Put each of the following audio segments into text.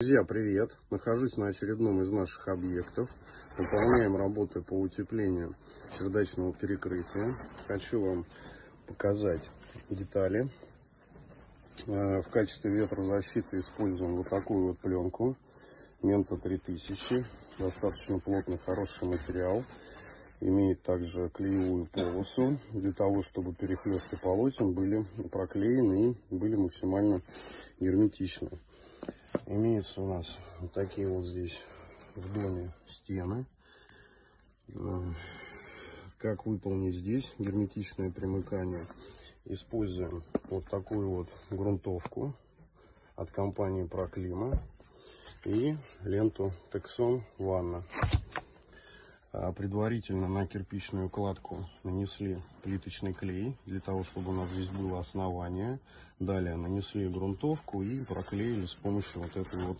Друзья, привет! Нахожусь на очередном из наших объектов. Выполняем работы по утеплению чердачного перекрытия. Хочу вам показать детали. Э, В качестве ветрозащиты используем вот такую вот пленку. Мента 3000. Достаточно плотный, хороший материал. Имеет также клеевую полосу, для того, чтобы перехлесты полотен были проклеены и были максимально герметичны. Имеются у нас вот такие вот здесь в доме стены. Как выполнить здесь герметичное примыкание? Используем вот такую вот грунтовку от компании Проклима и ленту Texon Ванна. А предварительно на кирпичную кладку нанесли плиточный клей, для того, чтобы у нас здесь было основание. Далее нанесли грунтовку и проклеили с помощью вот этой вот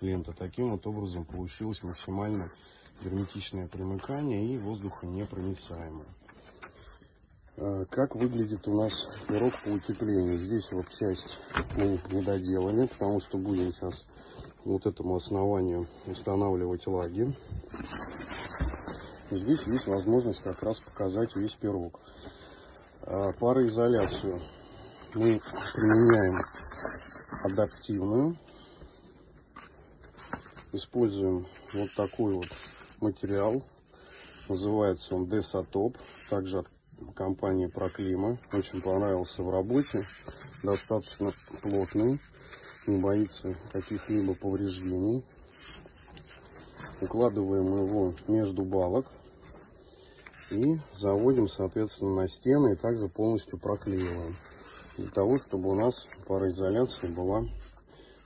ленты. Таким вот образом получилось максимально герметичное примыкание и воздухонепроницаемое. А, как выглядит у нас пирог по утеплению? Здесь вот часть мы не доделали, потому что будем сейчас вот этому основанию устанавливать лаги. Здесь есть возможность как раз показать весь пирог. А, пароизоляцию мы применяем адаптивную. Используем вот такой вот материал. Называется он Десатоп. Также от компании Проклима. Очень понравился в работе. Достаточно плотный. Не боится каких-либо повреждений. Укладываем его между балок и заводим, соответственно, на стены и также полностью проклеиваем. Для того, чтобы у нас пароизоляция была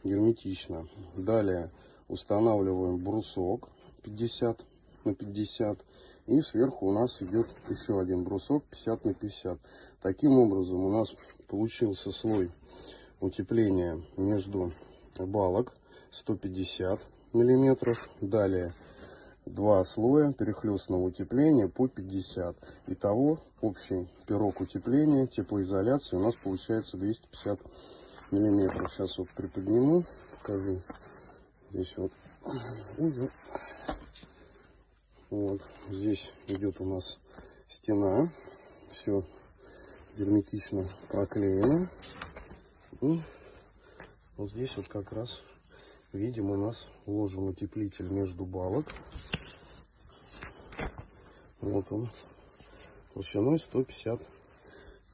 герметична. Далее устанавливаем брусок 50 на 50. И сверху у нас идет еще один брусок 50 на 50. Таким образом у нас получился слой утепления между балок 150 миллиметров. Далее два слоя перехлестного утепления по 50. Итого общий пирог утепления, теплоизоляции у нас получается 250 миллиметров. Сейчас вот приподниму, покажу. Здесь вот. Вот здесь идет у нас стена. Все герметично проклеено. И вот здесь вот как раз видим у нас вложен утеплитель между балок. Вот он, толщиной 150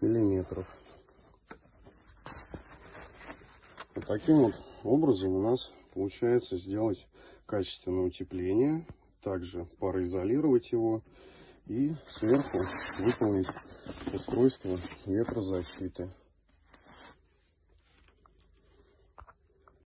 миллиметров. Вот таким вот образом у нас получается сделать качественное утепление, также пароизолировать его и сверху выполнить устройство ветрозащиты.